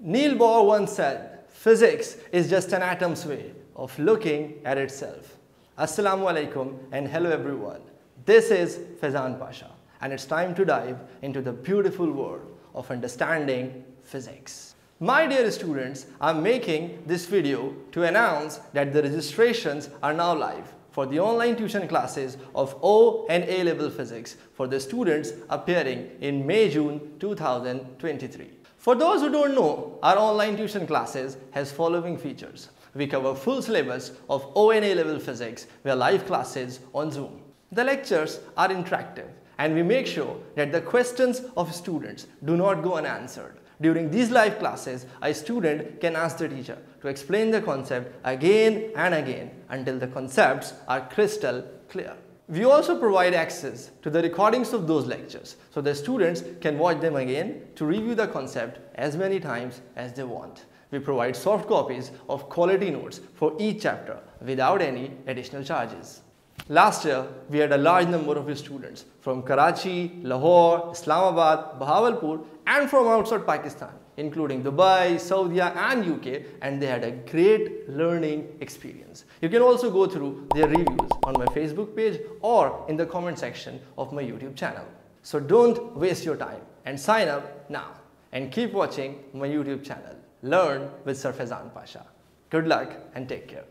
Neil Bohr once said, physics is just an atom's way of looking at itself. Assalamu alaikum and hello everyone. This is Faizan Pasha and it's time to dive into the beautiful world of understanding physics. My dear students, I'm making this video to announce that the registrations are now live for the online tuition classes of O and A level physics for the students appearing in May-June 2023. For those who don't know, our online tuition classes has following features. We cover full syllabus of O and A level physics via live classes on Zoom. The lectures are interactive and we make sure that the questions of students do not go unanswered. During these live classes, a student can ask the teacher to explain the concept again and again until the concepts are crystal clear. We also provide access to the recordings of those lectures so the students can watch them again to review the concept as many times as they want. We provide soft copies of quality notes for each chapter without any additional charges. Last year, we had a large number of students from Karachi, Lahore, Islamabad, Bahawalpur and from outside Pakistan, including Dubai, Saudi and UK and they had a great learning experience. You can also go through their reviews on my Facebook page or in the comment section of my YouTube channel. So don't waste your time and sign up now and keep watching my YouTube channel. Learn with Sir Faizan Pasha. Good luck and take care.